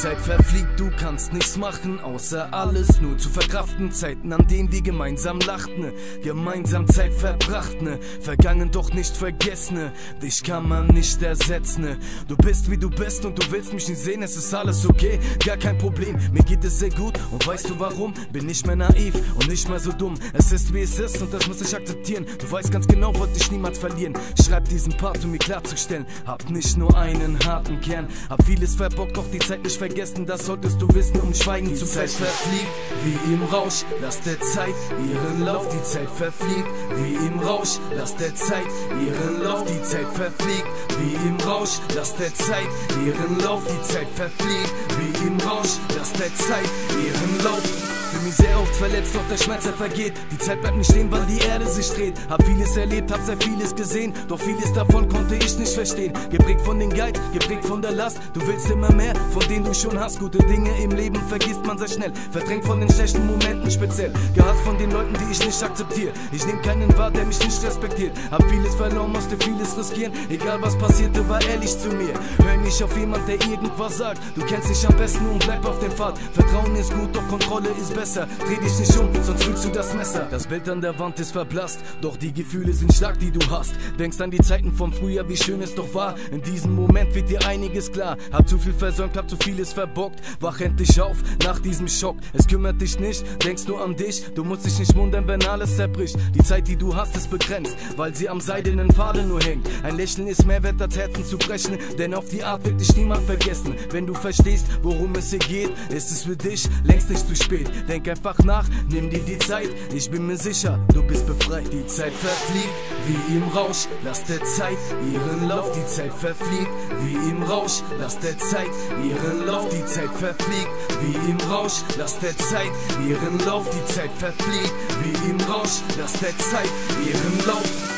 Zeit verfliegt, du kannst nichts machen, außer alles nur zu verkraften. Zeiten, an denen wir gemeinsam lachten, ne? gemeinsam Zeit verbracht, ne? Vergangen doch nicht vergessen, ne? dich kann man nicht ersetzen. Du bist wie du bist und du willst mich nicht sehen, es ist alles okay, gar kein Problem. Mir geht es sehr gut und weißt du warum? Bin nicht mehr naiv und nicht mehr so dumm. Es ist wie es ist und das muss ich akzeptieren. Du weißt ganz genau, wollte ich niemals verlieren. Schreib diesen Part, um mir klarzustellen. Hab nicht nur einen harten Kern, hab vieles verbockt, doch die Zeit nicht vergessen. Das solltest du wissen, um Schweigen die zu Zeit verfliegt wie im Rausch. Lass der Zeit ihren Lauf, die Zeit verfliegt wie im Rausch. Lass der Zeit ihren Lauf, die Zeit verfliegt wie im Rausch. Lass der Zeit ihren Lauf, die Zeit verfliegt wie im Rausch. Lass der Zeit ihren Lauf. Bin mich sehr oft verletzt, doch der Schmerz er vergeht. Die Zeit bleibt nicht stehen, weil die Erde sich dreht. Hab vieles erlebt, hab sehr vieles gesehen. Doch vieles davon konnte ich nicht verstehen. Geprägt von den Geiz, geprägt von der Last. Du willst immer mehr, von denen du schon hast. Gute Dinge im Leben vergisst man sehr schnell. Verdrängt von den schlechten Momenten speziell. Gehasst von den Leuten, die ich nicht akzeptiere. Ich nehm keinen wahr, der mich nicht respektiert. Hab vieles verloren, musste vieles riskieren. Egal was passierte, war ehrlich zu mir. Hör nicht auf jemand, der irgendwas sagt. Du kennst dich am besten und bleib auf dem Pfad. Vertrauen ist gut, doch Kontrolle ist besser. Dreh dich nicht um, sonst fühlst du das Messer. Das Bild an der Wand ist verblasst, doch die Gefühle sind stark, die du hast. Denkst an die Zeiten vom Frühjahr, wie schön es doch war. In diesem Moment wird dir einiges klar. Hab zu viel versäumt, hab zu vieles verbockt. Wach endlich auf nach diesem Schock. Es kümmert dich nicht, denkst nur an dich. Du musst dich nicht wundern, wenn alles zerbricht. Die Zeit, die du hast, ist begrenzt, weil sie am seidenen Faden nur hängt. Ein Lächeln ist mehr wert, als Herzen zu brechen, denn auf die Art wird dich niemand vergessen. Wenn du verstehst, worum es hier geht, ist es für dich längst nicht zu spät. Denk einfach nach, nimm dir die Zeit, ich bin mir sicher, du bist befreit. Die Zeit verfliegt wie im Rausch, lass der Zeit ihren Lauf. Die Zeit verfliegt wie im Rausch, lass der Zeit ihren Lauf. Die Zeit verfliegt wie im Rausch, lass der Zeit ihren Lauf. Die Zeit verfliegt wie im Rausch, lass der Zeit ihren Lauf.